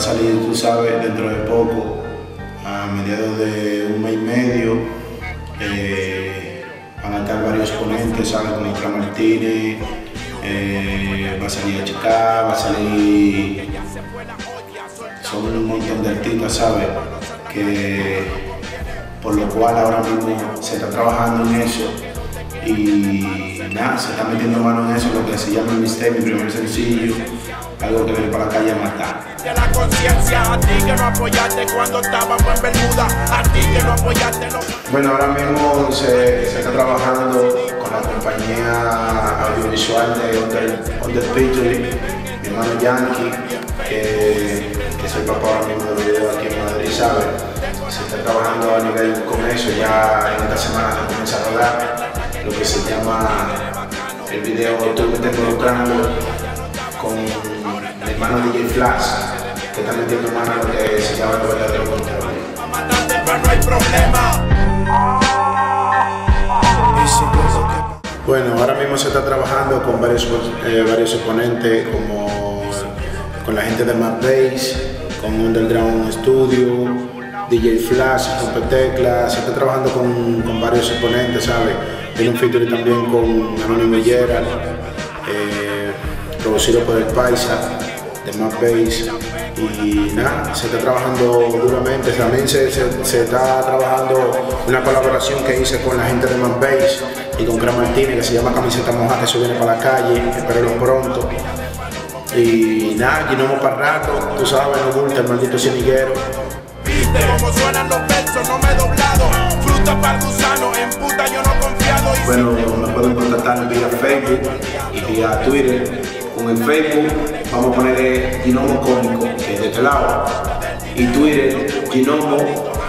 a salir, tú sabes, dentro de poco, a mediados de un mes y medio. Eh, van a estar varios ponentes, ¿sabes? Como Oscar Martínez, eh, va a salir HK, va a salir. Son un montón de artistas, ¿sabes? Que por lo cual ahora mismo se está trabajando en eso y nada, se está metiendo mano en eso, lo que se llama el mixtape, mi primer sencillo, algo que viene para la calle a matar. De la conciencia, a ti que no apoyaste cuando estábamos en Bermuda, a ti que no apoyaste no. Bueno, ahora mismo se, se está trabajando con la compañía audiovisual de Under, Under Picture, mi hermano Yankee, que, que es el papá ahora mismo de los videos aquí en Madrid, ¿sabe? Se está trabajando a nivel con eso, ya en esta semana se comienza a rodar lo que se llama el video estás involucrando con mi hermano DJ Flash, que está metiendo mano lo que se llama el verdadero control. Bueno, ahora mismo se está trabajando con varios, eh, varios exponentes como con la gente de Mad Bass, con Underground Studio, DJ Flash, con Tecla, se está trabajando con, varios exponentes, ¿sabes? Tiene un featuring también con Anonymous Gerald, eh, producido por el Paisa, de Mad Bass. Y nada, se está trabajando duramente. También se, se- se está trabajando una colaboración que hice con la gente de Mad Bass y con Cran Martínez que se llama Camiseta Moja, que eso viene para la calle, espérenlo pronto. Y nada, Ginomo para rato, tú sabes, no gusta el maldito cieniguero. Viste cómo suenan los versos, no me he doblado. Fruta para el gusano, en puta yo no confiado. Y Bueno, me pueden contactar vía Facebook y vía Twitter. Con el Facebook vamos a poner Ginomo Cómico, que es de este lado. Y Twitter, Ginomo,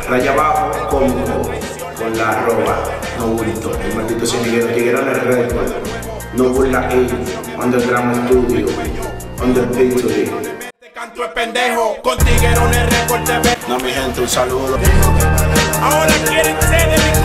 raya abajo, cómico, con la arroba, no bulto. El maldito cieniguero, Tiguerón el récord, no burla A, Underground Studio, Under Picture. Este canto es pendejo, con tiguerones récord te ve. No, mi gente, un saludo. Ahora quieren ser de mi